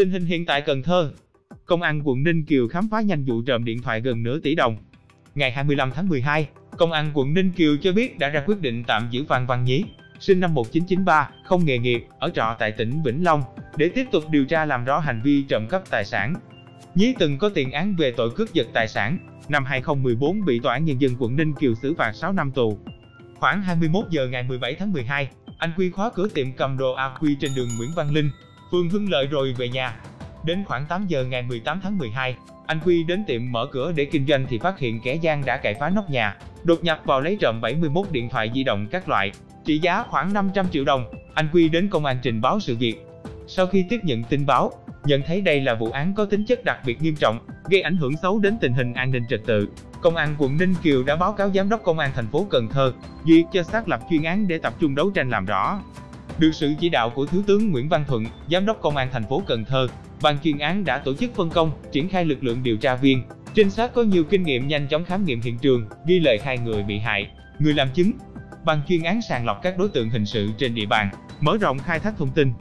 Tình hình hiện tại Cần Thơ Công an quận Ninh Kiều khám phá nhanh vụ trộm điện thoại gần nửa tỷ đồng. Ngày 25 tháng 12, Công an quận Ninh Kiều cho biết đã ra quyết định tạm giữ Phan Văn Nhí, sinh năm 1993, không nghề nghiệp, ở trọ tại tỉnh Vĩnh Long, để tiếp tục điều tra làm rõ hành vi trộm cắp tài sản. Nhí từng có tiền án về tội cướp giật tài sản, năm 2014 bị Tòa án Nhân dân quận Ninh Kiều xử phạt 6 năm tù. Khoảng 21 giờ ngày 17 tháng 12, anh Quy khóa cửa tiệm cầm đồ AQ trên đường Nguyễn Văn Linh, Phương Hưng Lợi rồi về nhà. Đến khoảng 8 giờ ngày 18 tháng 12, anh Quy đến tiệm mở cửa để kinh doanh thì phát hiện kẻ gian đã cậy phá nóc nhà, đột nhập vào lấy trộm 71 điện thoại di động các loại, trị giá khoảng 500 triệu đồng. Anh Quy đến công an trình báo sự việc. Sau khi tiếp nhận tin báo, nhận thấy đây là vụ án có tính chất đặc biệt nghiêm trọng, gây ảnh hưởng xấu đến tình hình an ninh trật tự. Công an quận Ninh Kiều đã báo cáo giám đốc công an thành phố Cần Thơ, duyệt cho xác lập chuyên án để tập trung đấu tranh làm rõ. Được sự chỉ đạo của Thiếu tướng Nguyễn Văn Thuận, giám đốc công an thành phố Cần Thơ, ban chuyên án đã tổ chức phân công, triển khai lực lượng điều tra viên, trinh sát có nhiều kinh nghiệm nhanh chóng khám nghiệm hiện trường, ghi lời khai người bị hại, người làm chứng. Ban chuyên án sàng lọc các đối tượng hình sự trên địa bàn, mở rộng khai thác thông tin.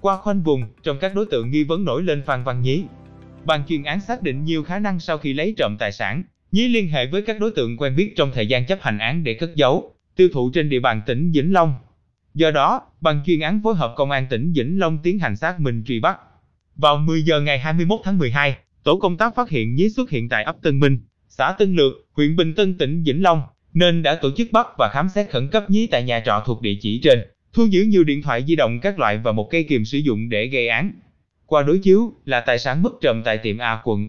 Qua khoanh vùng, trong các đối tượng nghi vấn nổi lên Phan Văn Nhí. Ban chuyên án xác định nhiều khả năng sau khi lấy trộm tài sản, Nhí liên hệ với các đối tượng quen biết trong thời gian chấp hành án để cất giấu, tiêu thụ trên địa bàn tỉnh Vĩnh Long. Do đó, ban chuyên án phối hợp công an tỉnh Vĩnh Long tiến hành xác minh truy bắt. Vào 10 giờ ngày 21 tháng 12, tổ công tác phát hiện Nhí xuất hiện tại ấp Tân Minh, xã Tân Lược, huyện Bình Tân tỉnh Vĩnh Long, nên đã tổ chức bắt và khám xét khẩn cấp Nhí tại nhà trọ thuộc địa chỉ trên, thu giữ nhiều điện thoại di động các loại và một cây kìm sử dụng để gây án. Qua đối chiếu, là tài sản mất trộm tại tiệm A quận.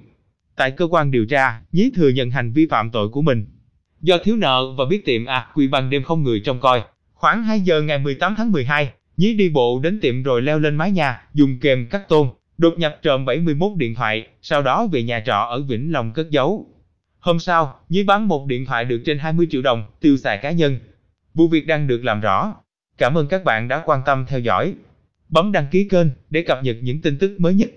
Tại cơ quan điều tra, Nhí thừa nhận hành vi phạm tội của mình. Do thiếu nợ và biết tiệm A quy ban đêm không người trông coi, khoảng 2 giờ ngày 18 tháng 12, Nhí đi bộ đến tiệm rồi leo lên mái nhà, dùng kềm cắt tôn, đột nhập trộm 71 điện thoại, sau đó về nhà trọ ở Vĩnh Long cất giấu. Hôm sau, Nhí bán một điện thoại được trên 20 triệu đồng, tiêu xài cá nhân. Vụ việc đang được làm rõ. Cảm ơn các bạn đã quan tâm theo dõi. Bấm đăng ký kênh để cập nhật những tin tức mới nhất.